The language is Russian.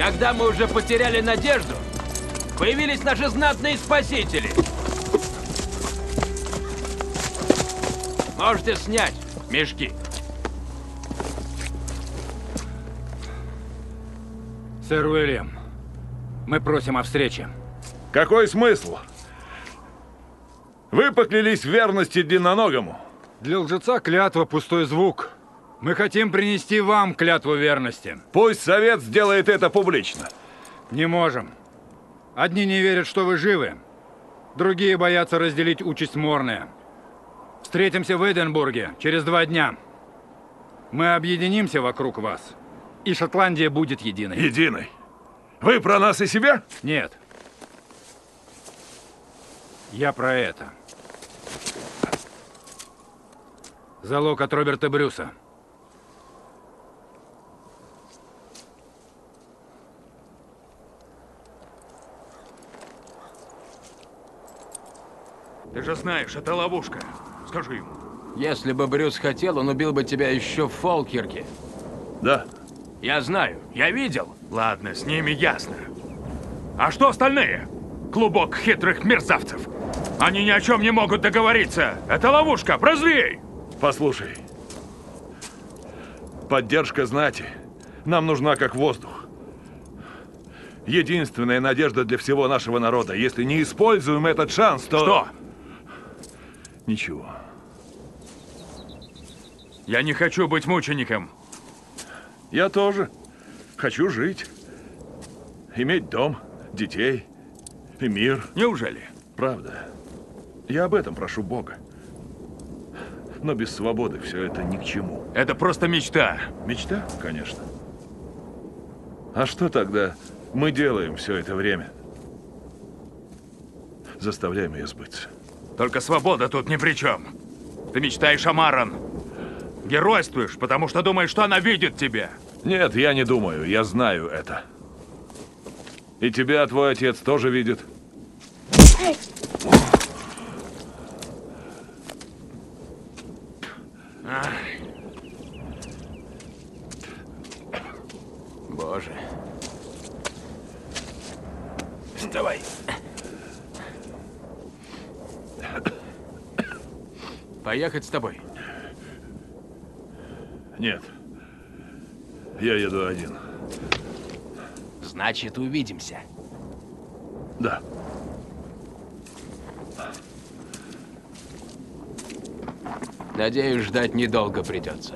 Когда мы уже потеряли надежду, появились наши знатные спасители. Можете снять мешки. Сэр Уильям, мы просим о встрече. Какой смысл? Вы поклялись в верности длинноногому. Для лжеца клятва пустой звук. Мы хотим принести вам клятву верности. Пусть совет сделает это публично. Не можем. Одни не верят, что вы живы. Другие боятся разделить участь Морная. Встретимся в Эдинбурге через два дня. Мы объединимся вокруг вас. И Шотландия будет единой. Единый. Вы про нас и себя? Нет. Я про это. Залог от Роберта Брюса. Ты же знаешь, это ловушка. Скажи ему. Если бы Брюс хотел, он убил бы тебя еще в Фолкирке. Да. Я знаю, я видел. Ладно, с ними ясно. А что остальные? Клубок хитрых мерзавцев. Они ни о чем не могут договориться. Это ловушка, прозрей! Послушай. Поддержка знати нам нужна как воздух. Единственная надежда для всего нашего народа. Если не используем этот шанс, то... Что? Ничего. Я не хочу быть мучеником. Я тоже. Хочу жить. Иметь дом, детей и мир. Неужели? Правда. Я об этом прошу Бога. Но без свободы все это ни к чему. Это просто мечта. Мечта, конечно. А что тогда мы делаем все это время? Заставляем ее сбыться. Только свобода тут ни при чем. Ты мечтаешь о Маран. Геройствуешь, потому что думаешь, что она видит тебя. Нет, я не думаю, я знаю это. И тебя твой отец тоже видит. Боже. Вставай. Поехать с тобой? Нет. Я еду один. Значит, увидимся. Да. Надеюсь, ждать недолго придется.